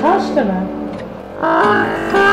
customer. Ah.